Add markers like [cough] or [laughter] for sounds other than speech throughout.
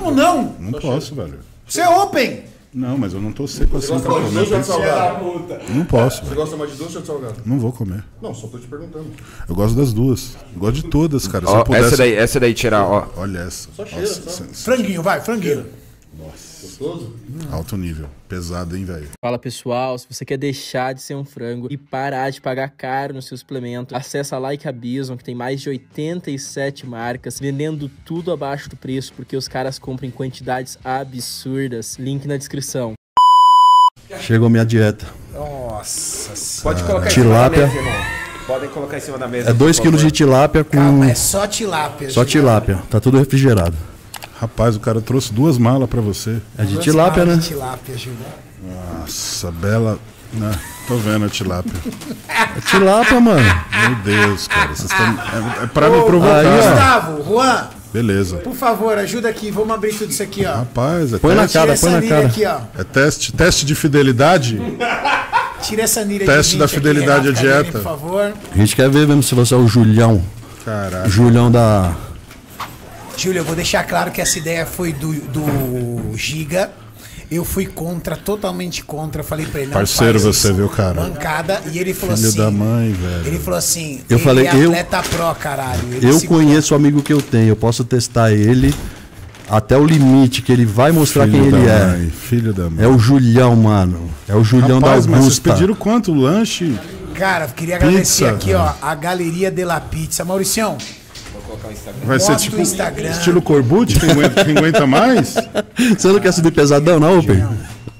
Como não? Não posso, velho. Você é open. Não, mas eu não tô seco assim Gosta pra mais de comer doce ou salgado? Não posso, Você velho. gosta mais de doce ou de salgado? Não vou comer. Não, só tô te perguntando. Eu gosto das duas. Eu gosto de todas, cara. Se Ó, eu pudesse... essa daí, essa daí tirar, ó. Olha essa. Só cheira, Nossa, só. Franguinho, vai, franguinho. Gostoso? Alto nível. Pesado, hein, velho? Fala pessoal, se você quer deixar de ser um frango e parar de pagar caro no seu suplemento, acessa a Like a Bison, que tem mais de 87 marcas, vendendo tudo abaixo do preço, porque os caras compram em quantidades absurdas. Link na descrição. Chegou minha dieta. Nossa senhora. Pode colocar Tilápia. mesa, irmão. Podem colocar em cima da mesa. É 2 por kg favor. de tilápia com. Calma, é só tilápia. Só tilápia. Tá tudo refrigerado. Rapaz, o cara trouxe duas malas pra você. É de Duas tilápia, né? de Tilápia, Julião. Nossa, bela. Né? Tô vendo a tilápia. [laughs] É tilápia, mano. Meu Deus, cara. Vocês estão. É, é pra me Aí, provocar. ó. né? Gustavo, Juan, Beleza. por favor, ajuda aqui. Vamos abrir tudo isso aqui, ó. Rapaz, é Põe na teste, cara, Tira põe na cara. aqui, ó. é teste, teste de fidelidade? [laughs] Tira essa anilha Teste de da 20 aqui, fidelidade à dieta. Por favor. A gente quer ver mesmo se você é o Julião. Caralho. Julião da. Júlio, eu vou deixar claro que essa ideia foi do, do Giga. Eu fui contra, totalmente contra. Falei pra ele, não Parceiro faz você, isso. viu, cara? Mancada. E ele falou Filho assim... da mãe, velho. Ele falou assim... Eu ele falei, é eu- atleta pro, caralho. Ele Eu segurou. conheço o amigo que eu tenho. Eu posso testar ele até o limite que ele vai mostrar Filho quem ele é. mãe, Filho da mãe. É o Julião, mano. É o Julião Rapaz, da mas vocês Augusta. pediram quanto? Lanche? Cara, queria agradecer Pizza, aqui, ó, a Galeria de la Pizza. Mauricião, Vai ser tipo o Instagram. estilo Corbucci? Quem aguenta, quem aguenta mais? [laughs] Você não quer subir pesadão, não, Open?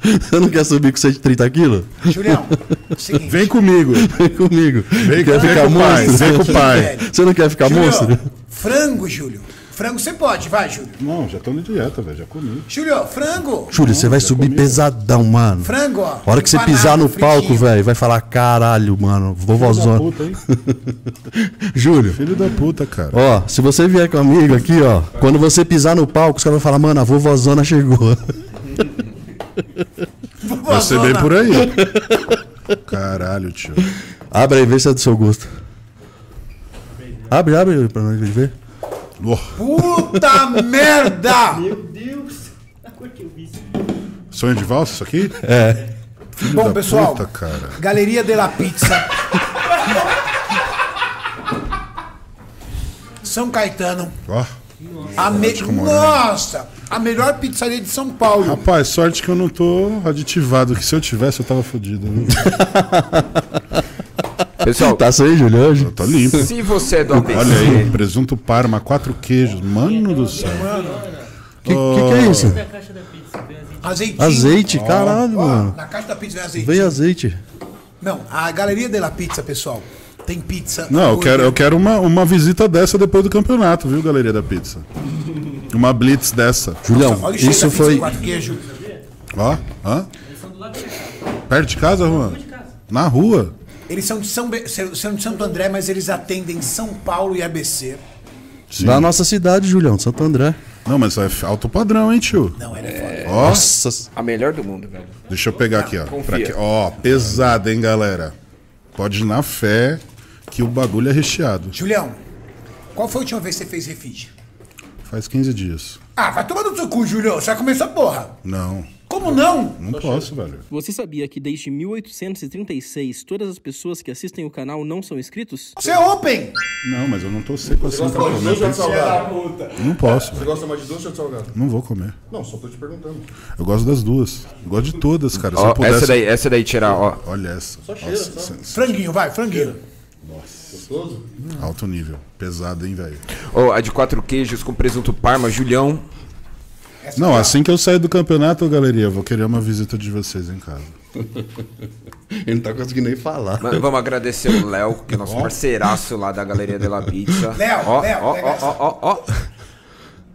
Você não quer subir com 130 quilos? Julião, [laughs] seguinte. Vem comigo. Vem comigo. Vem, quer vem ficar com o pai. Vem com o pai. velho. Você não quer ficar monstro? frango, Júlio. Frango você pode, vai, Júlio. Não, já tô na dieta, velho. Já comi. Júlio, frango. Júlio, você vai subir pesadão, mano. Frango, ó. A hora que você pisar no fritinho. palco, velho, vai falar, caralho, mano, Filho da vovózona. puta, hein? [laughs] Júlio, Filho da puta, cara. ó, se você vier comigo aqui, ó, quando você pisar no palco, os caras vão falar, mano, a vovózona chegou. [laughs] Vai ser bem por aí. Caralho, tio. abre aí, vê se é do seu gosto. Abre, abre pra nós ver. Oh, Puta [laughs] merda! sonho de valsa isso aqui? É. Filho Bom, pessoal, puta, cara. Galeria de la Pizza. São Caetano. Ó. A me... como, né? Nossa! A melhor pizzaria de São Paulo. Rapaz, sorte que eu não tô aditivado, que se eu tivesse eu tava fodido. [laughs] Pessoal, Tá sem, Júlio, hoje? Tô limpo. se você é do ABC, Olha aí, presunto parma, quatro queijos. Mano do céu. Que, que que é isso? Azeitinho. Azeite, caralho, Ó, mano. na caixa da pizza vem azeite. Vem azeite. Não, a Galeria de la Pizza, pessoal, tem pizza. Não, eu quero, eu quero uma, uma visita dessa depois do campeonato, viu, Galeria da Pizza? Uma blitz dessa. Julião, cheiro isso foi. Ó, hã? Perto de casa, Juan? Na rua. Eles são de São, Be... são de Santo André, mas eles atendem São Paulo e ABC. Sim. Da nossa cidade, Julião, de Santo André. Não, mas é alto padrão, hein, tio? Não, era foda. Ó, Nossa. a melhor do mundo, velho. deixa eu pegar aqui, ó. Que- Ó, pesado, hein, galera? Pode ir na fé que o bagulho é recheado. Julião, qual foi a última vez que você fez refit? Faz 15 dias. Ah, vai tomar no seu cu, Julião. Você vai comer essa porra. Não, Como não? não posso, velho. Você sabia que desde 1836 todas as pessoas que assistem o canal não são inscritos? Você é open. Não, mas eu não tô seco assim Gosta pra mais de comer doce ou de? Não posso, Você velho. gosta mais de doce ou de salgado? Não vou comer. Não, só tô te perguntando. Eu gosto das duas. Eu gosto de todas, cara. Se Ó, eu pudesse... essa daí, essa daí tirar, ó. Olha essa. Só cheira, Nossa, só. Franguinho, vai, franguinho. Gostoso? Alto nível. Pesado, hein, velho? Ó, a de quatro queijos com presunto parma, Julião. Não, assim que eu sair do campeonato, galeria, eu vou querer uma visita de vocês em casa. [laughs] Ele não tá conseguindo nem falar. Mas Vamos agradecer o Léo, que é nosso parceiraço lá da Galeria de la Pizza. [laughs] Léo, ó, Léo, ó, ó, essa. ó, ó, ó.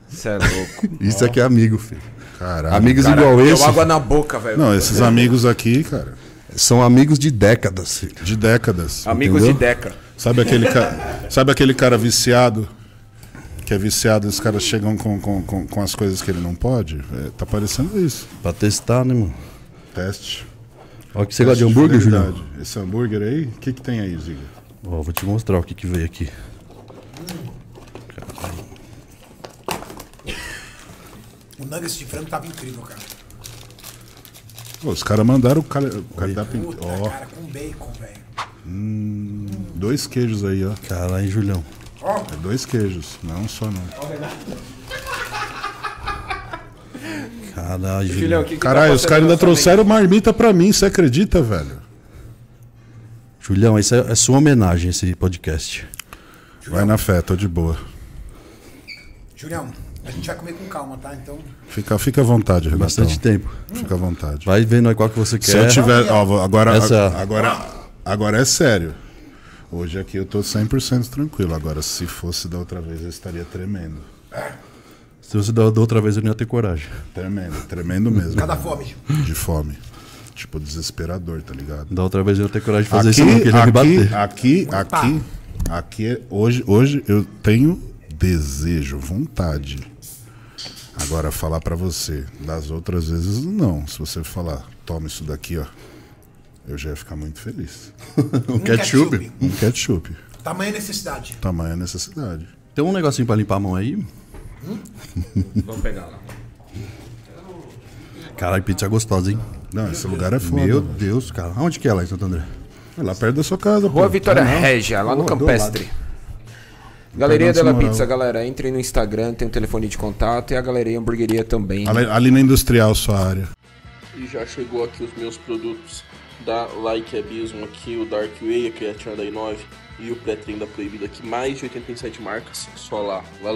Você é louco. Isso aqui é amigo, filho. Caralho. Amigos Cara, igual deu esse água na boca, velho. Não, esses amigos aqui, cara, são amigos de décadas, filho. de décadas. Amigos Entendeu? de Deca. Sabe aquele, ca... Sabe aquele cara viciado? Que é viciado, os caras chegam com, com, com, com as coisas que ele não pode? É, tá parecendo isso. Pra testar, né, mano? Teste. Ó, que você gosta de hambúrguer. Julião? Esse hambúrguer aí, o que, que tem aí, Ziga? Ó, vou te mostrar o que que veio aqui. O nuggets de frango tava incrível, cara. Pô, os caras mandaram o cardápio. Puta, Ó, cara, com bacon, velho. dois queijos aí, ó. Caralho, Julião. É dois queijos, não um só não. Caralho, Julião, Julião. o que que Caralho, tá os caras ainda trouxeram marmita pra mim, você acredita, velho? Julião, isso é, é sua homenagem, esse podcast. Vai na fé, tô de boa. Julião, a gente vai comer com calma, tá? Então. Fica, fica à vontade, Renatão. Bastante tempo. Fica à vontade. Vai vendo aí qual que você Se quer. eu tiver. Ó, agora, Essa- agora, agora é sério. Hoje aqui eu tô 100% tranquilo. Agora, se fosse da outra vez, eu estaria tremendo. Se você da, da outra vez, eu não ia ter coragem. Tremendo, tremendo mesmo. Cada fome. De fome. Tipo, desesperador, tá ligado? Da outra vez eu ia ter coragem de fazer aqui, isso, não, que ele ia me aqui, bater. aqui, aqui, aqui, é- hoje, hoje eu tenho desejo, vontade. Agora, falar pra você, das outras vezes, não. Se você falar, toma isso daqui, ó, eu já ia ficar muito feliz. [laughs] Um ketchup. Um ketchup. Tamanha necessidade. Tamanha necessidade. Tem um negocinho pra limpar a mão aí? Vamos pegar lá. Caralho, pizza gostosa, hein? Não, esse lugar é foda. Meu. Deus, cara. Onde que é lá em Santo André? É lá perto da sua casa, Rua pô. Vitória Ah. Régia, lá no Campestre. Galeria Della moral. Pizza, galera. Entrem no Instagram, tem o telefone de contato e a Galeria Hamburgueria também. Ali, ali na Industrial, sua área. E já chegou aqui os meus produtos da Like Abismo aqui, o Dark Way, a Creatina da I9 e o pré-treino da Proibida aqui, mais de 87 marcas, só lá. Valeu.